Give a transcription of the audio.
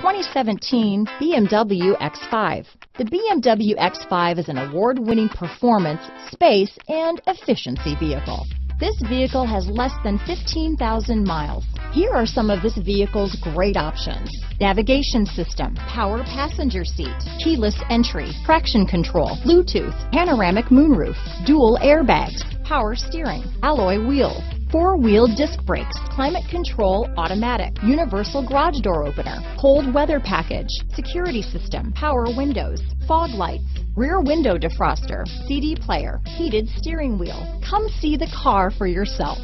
2017 BMW X5. The BMW X5 is an award-winning performance, space, and efficiency vehicle. This vehicle has less than 15,000 miles. Here are some of this vehicle's great options. Navigation system, power passenger seat, keyless entry, traction control, Bluetooth, panoramic moonroof, dual airbags, power steering, alloy wheels, four-wheel disc brakes, climate control automatic, universal garage door opener, cold weather package, security system, power windows, fog lights, rear window defroster, CD player, heated steering wheel. Come see the car for yourself.